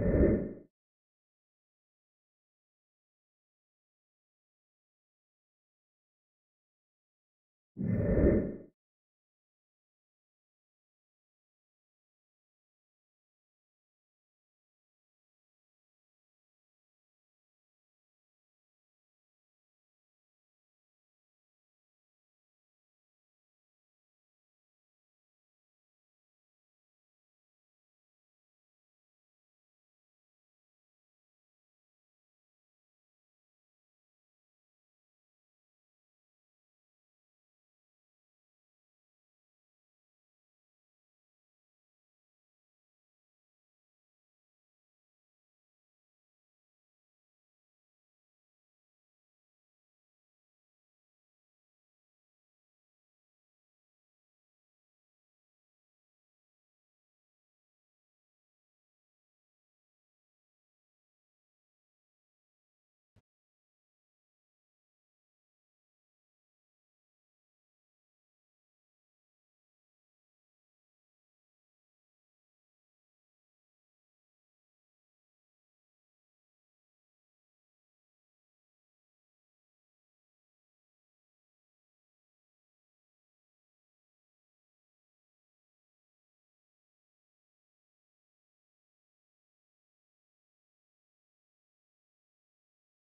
you